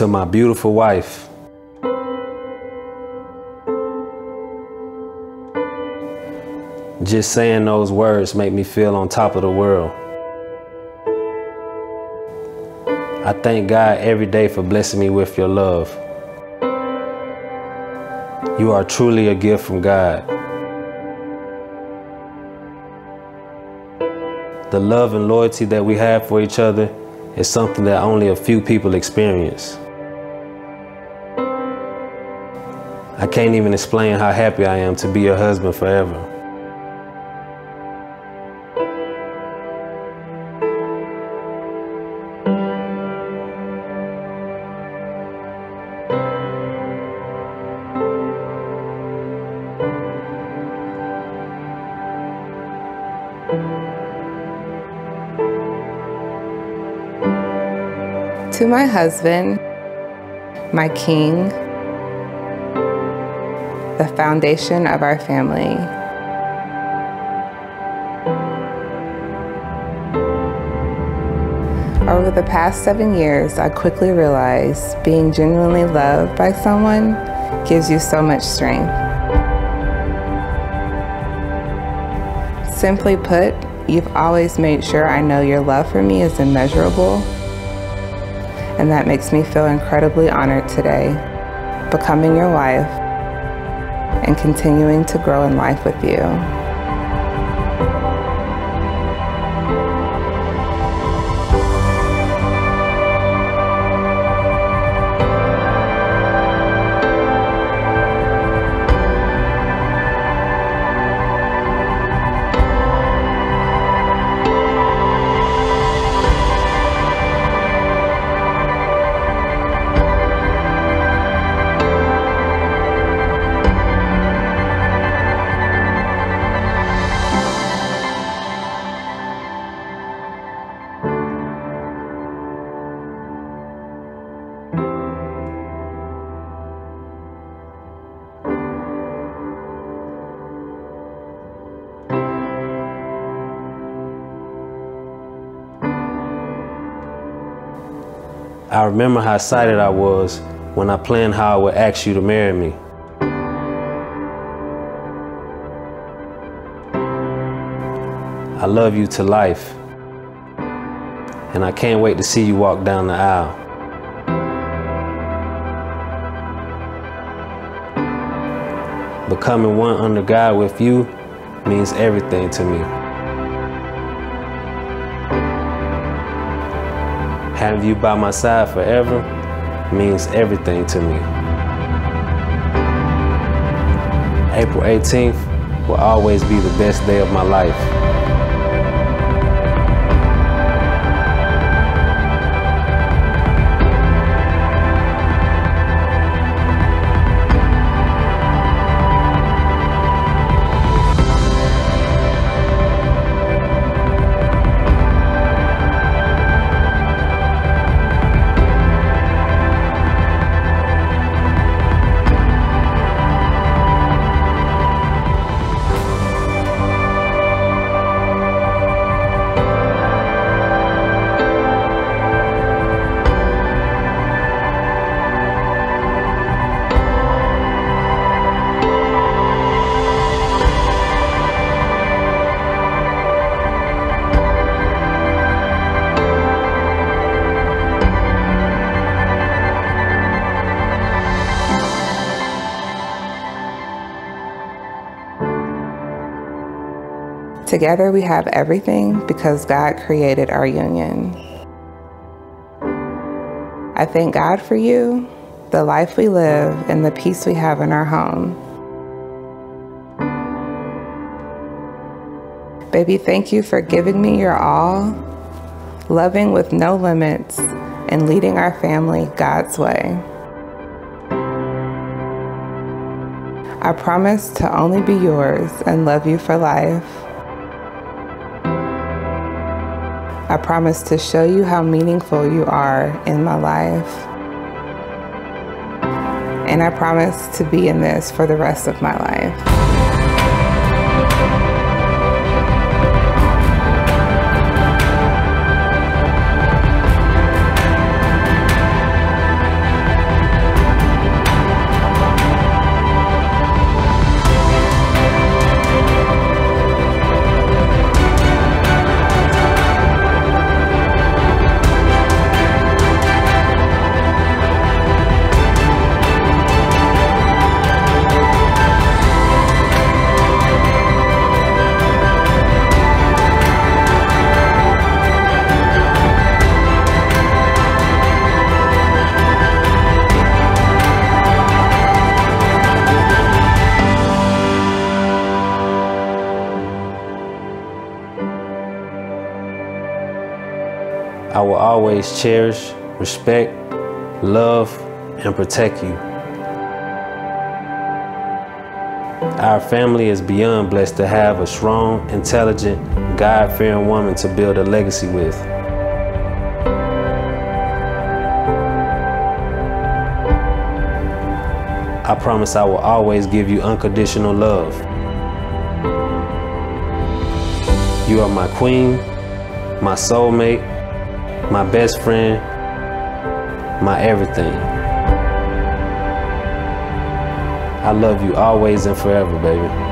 To my beautiful wife, just saying those words make me feel on top of the world. I thank God every day for blessing me with your love. You are truly a gift from God. The love and loyalty that we have for each other is something that only a few people experience. I can't even explain how happy I am to be your husband forever. To my husband, my king, the foundation of our family. Over the past seven years, I quickly realized being genuinely loved by someone gives you so much strength. Simply put, you've always made sure I know your love for me is immeasurable and that makes me feel incredibly honored today, becoming your wife and continuing to grow in life with you. I remember how excited I was when I planned how I would ask you to marry me. I love you to life, and I can't wait to see you walk down the aisle. Becoming one under God with you means everything to me. Having you by my side forever means everything to me. April 18th will always be the best day of my life. Together we have everything because God created our union. I thank God for you, the life we live, and the peace we have in our home. Baby, thank you for giving me your all, loving with no limits, and leading our family God's way. I promise to only be yours and love you for life. I promise to show you how meaningful you are in my life. And I promise to be in this for the rest of my life. I will always cherish, respect, love, and protect you. Our family is beyond blessed to have a strong, intelligent, God fearing woman to build a legacy with. I promise I will always give you unconditional love. You are my queen, my soulmate, my best friend, my everything. I love you always and forever, baby.